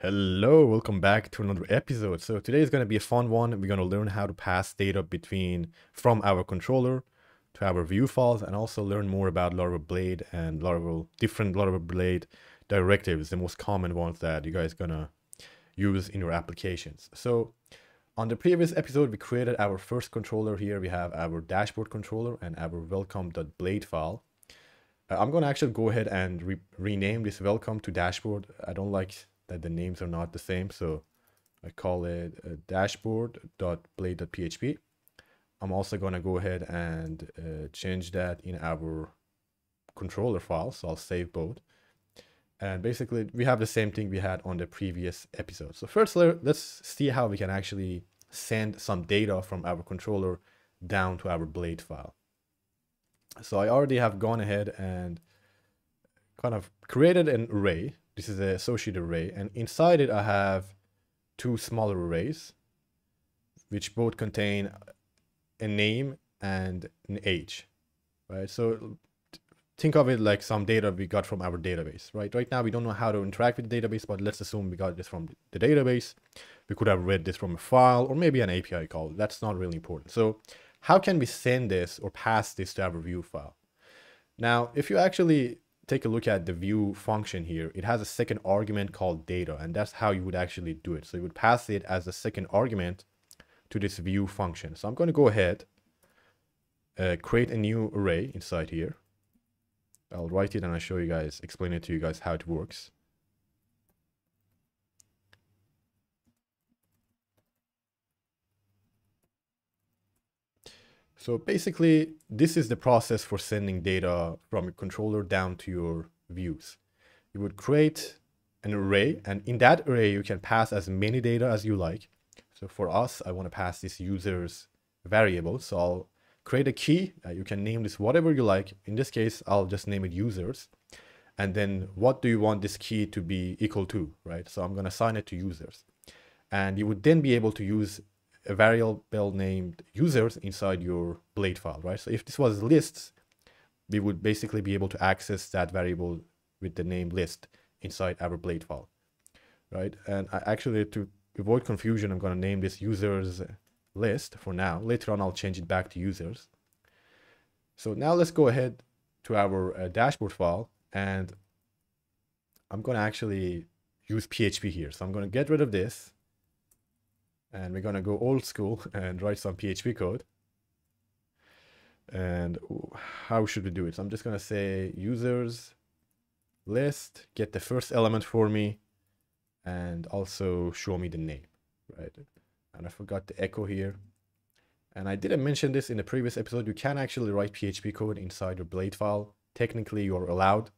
Hello, welcome back to another episode. So today is going to be a fun one. We're going to learn how to pass data between from our controller to our view files and also learn more about Laravel Blade and Laravel different Laravel Blade directives, the most common ones that you guys going to use in your applications. So on the previous episode, we created our first controller here. We have our dashboard controller and our welcome.blade file. Uh, I'm going to actually go ahead and re rename this welcome to dashboard. I don't like that the names are not the same. So I call it dashboard.blade.php. I'm also going to go ahead and uh, change that in our controller file. So I'll save both. And basically, we have the same thing we had on the previous episode. So first, let's see how we can actually send some data from our controller down to our blade file. So I already have gone ahead and kind of created an array. This is an associated array. And inside it, I have two smaller arrays, which both contain a name and an age, right? So think of it like some data we got from our database, right? Right now, we don't know how to interact with the database, but let's assume we got this from the database. We could have read this from a file or maybe an API call. That's not really important. So how can we send this or pass this to our view file? Now, if you actually take a look at the view function here, it has a second argument called data, and that's how you would actually do it. So you would pass it as a second argument to this view function. So I'm going to go ahead, uh, create a new array inside here. I'll write it and I'll show you guys, explain it to you guys how it works. So basically, this is the process for sending data from your controller down to your views. You would create an array, and in that array, you can pass as many data as you like. So for us, I want to pass this user's variable. So I'll create a key. Uh, you can name this whatever you like. In this case, I'll just name it users. And then what do you want this key to be equal to, right? So I'm going to assign it to users. And you would then be able to use a variable named users inside your blade file, right? So if this was lists, we would basically be able to access that variable with the name list inside our blade file, right? And I actually, to avoid confusion, I'm going to name this users list for now. Later on, I'll change it back to users. So now let's go ahead to our uh, dashboard file and I'm going to actually use PHP here. So I'm going to get rid of this and we're to go old school and write some PHP code. And how should we do it? So I'm just to say users list, get the first element for me, and also show me the name, right? And I forgot the echo here. And I didn't mention this in the previous episode. You can actually write PHP code inside your Blade file. Technically, you're allowed,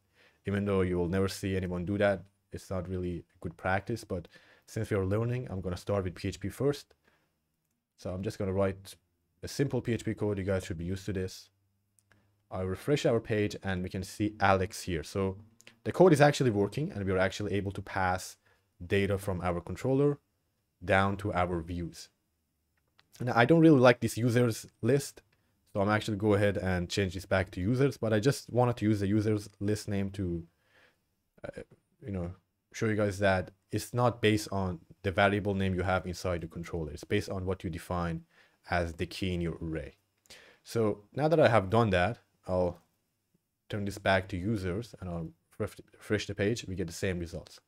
even though you will never see anyone do that. It's not really good practice, but since we are learning, I'm going to start with PHP first. So I'm just going to write a simple PHP code. You guys should be used to this. I refresh our page and we can see Alex here. So the code is actually working and we are actually able to pass data from our controller down to our views. Now, I don't really like this users list. So I'm actually go ahead and change this back to users, but I just wanted to use the users list name to, uh, you know, show you guys that it's not based on the variable name you have inside the controller. It's based on what you define as the key in your array. So now that I have done that, I'll turn this back to users and I'll refresh the page. We get the same results.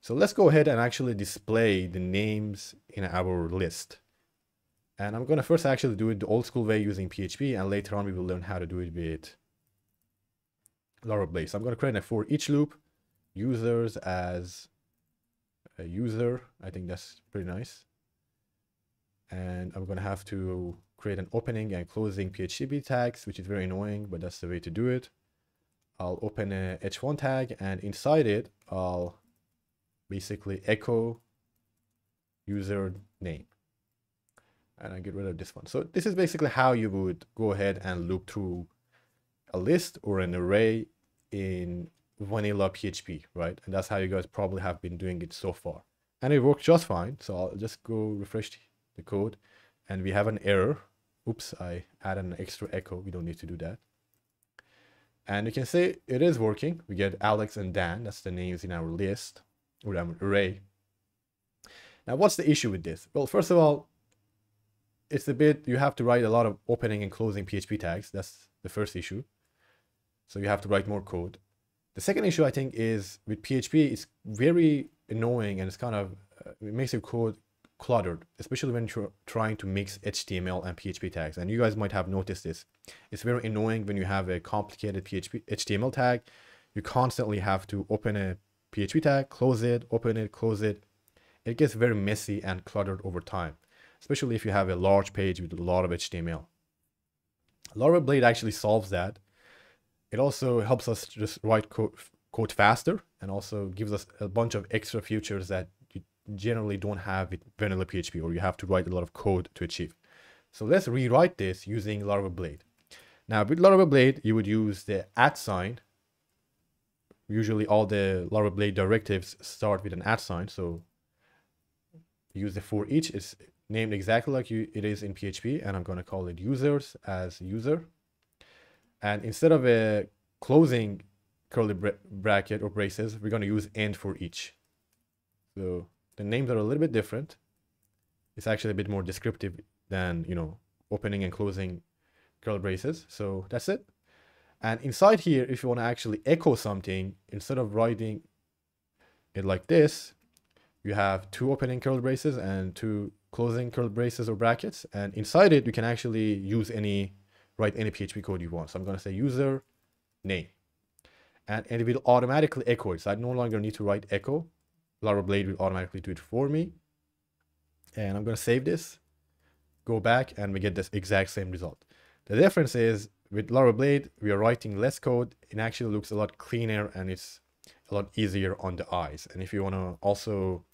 So let's go ahead and actually display the names in our list. And I'm going to first actually do it the old school way using PHP and later on we will learn how to do it with Laravel. So I'm going to create a for each loop users as user. I think that's pretty nice. And I'm going to have to create an opening and closing PHP tags, which is very annoying, but that's the way to do it. I'll open a h1 tag and inside it, I'll basically echo user name. And I get rid of this one. So this is basically how you would go ahead and loop through a list or an array in vanilla PHP, right? And that's how you guys probably have been doing it so far. And it worked just fine. So I'll just go refresh the code and we have an error. Oops, I added an extra echo. We don't need to do that. And you can see it is working. We get Alex and Dan. That's the names in our list or our array. Now, what's the issue with this? Well, first of all, it's a bit, you have to write a lot of opening and closing PHP tags. That's the first issue. So you have to write more code. The second issue, I think, is with PHP, it's very annoying and it's kind of, uh, it makes your code cluttered, especially when you're trying to mix HTML and PHP tags. And you guys might have noticed this. It's very annoying when you have a complicated PHP HTML tag. You constantly have to open a PHP tag, close it, open it, close it. It gets very messy and cluttered over time, especially if you have a large page with a lot of HTML. Laravel Blade actually solves that. It also helps us just write code, code faster and also gives us a bunch of extra features that you generally don't have with vanilla PHP or you have to write a lot of code to achieve. So let's rewrite this using Laravel Blade. Now with Laravel Blade, you would use the at sign. Usually all the Laravel Blade directives start with an at sign. So use the for each. It's named exactly like you, it is in PHP. And I'm going to call it users as user. And instead of a closing curly bracket or braces, we're going to use end for each. So the names are a little bit different. It's actually a bit more descriptive than, you know, opening and closing curly braces. So that's it. And inside here, if you want to actually echo something, instead of writing it like this, you have two opening curly braces and two closing curly braces or brackets. And inside it, you can actually use any, write any PHP code you want. So I'm going to say user name. And, and it will automatically echo it. So I no longer need to write echo. Laravel Blade will automatically do it for me. And I'm going to save this, go back, and we get this exact same result. The difference is with Laravel Blade, we are writing less code. It actually looks a lot cleaner and it's a lot easier on the eyes. And if you want to also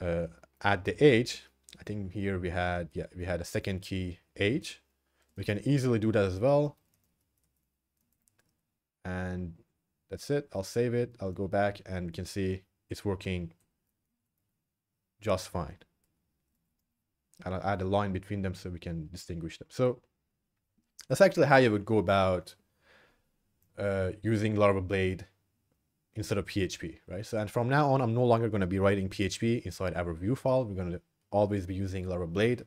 uh, add the age, I think here we had, yeah, we had a second key age. We can easily do that as well. And that's it. I'll save it. I'll go back and we can see it's working just fine. And I'll add a line between them so we can distinguish them. So that's actually how you would go about uh, using Laravel Blade instead of PHP, right? So, and from now on, I'm no longer going to be writing PHP inside our view file. We're going to always be using Laravel Blade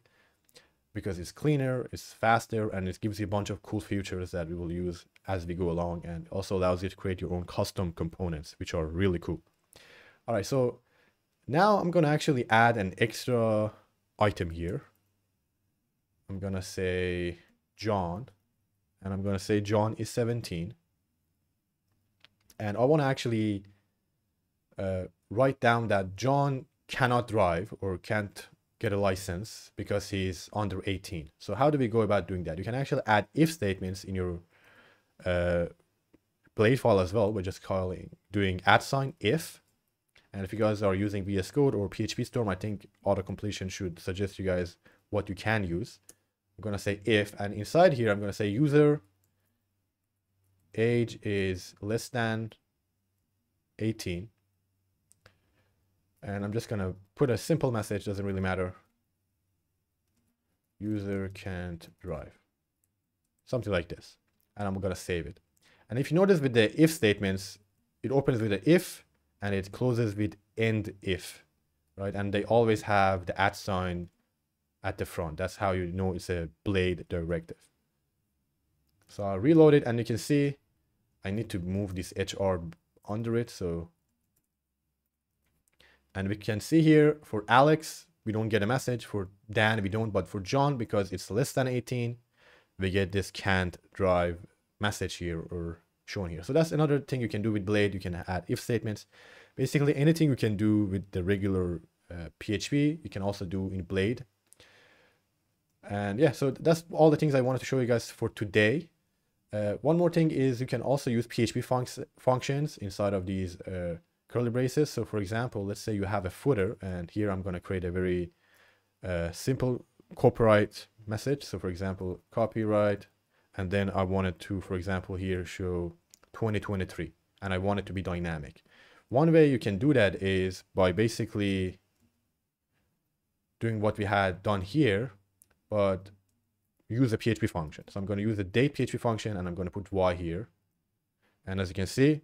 because it's cleaner, it's faster, and it gives you a bunch of cool features that we will use as we go along and also allows you to create your own custom components, which are really cool. All right, so now I'm going to actually add an extra item here. I'm going to say John, and I'm going to say John is 17. And I want to actually uh, write down that John cannot drive or can't get a license because he's under 18. So how do we go about doing that? You can actually add if statements in your uh, blade file as well. We're just calling doing at sign if. And if you guys are using VS Code or PHP Storm, I think auto completion should suggest you guys what you can use. I'm going to say if, and inside here, I'm going to say user age is less than 18. And I'm just going to put a simple message, doesn't really matter. User can't drive. Something like this. And I'm going to save it. And if you notice with the if statements, it opens with the if and it closes with end if, right? And they always have the at sign at the front. That's how you know it's a blade directive. So I'll reload it and you can see I need to move this HR under it. So, and we can see here for Alex, we don't get a message. For Dan, we don't, but for John, because it's less than 18, we get this can't drive message here or shown here. So that's another thing you can do with Blade. You can add if statements. Basically anything you can do with the regular uh, PHP, you can also do in Blade. And yeah, so that's all the things I wanted to show you guys for today. Uh, one more thing is you can also use PHP func functions inside of these uh, curly braces. So for example, let's say you have a footer and here I'm going to create a very uh, simple copyright message. So for example, copyright, and then I wanted to, for example, here show 2023 and I want it to be dynamic. One way you can do that is by basically doing what we had done here, but use a PHP function. So I'm going to use the date PHP function and I'm going to put y here. And as you can see,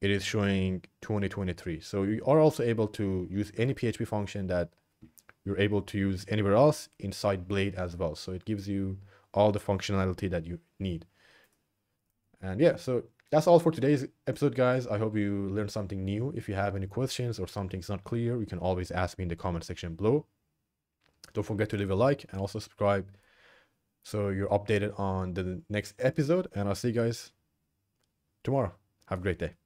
it is showing 2023. So you are also able to use any PHP function that you're able to use anywhere else inside Blade as well. So it gives you all the functionality that you need. And yeah, so that's all for today's episode, guys. I hope you learned something new. If you have any questions or something's not clear, you can always ask me in the comment section below. Don't forget to leave a like and also subscribe so you're updated on the next episode. And I'll see you guys tomorrow. Have a great day.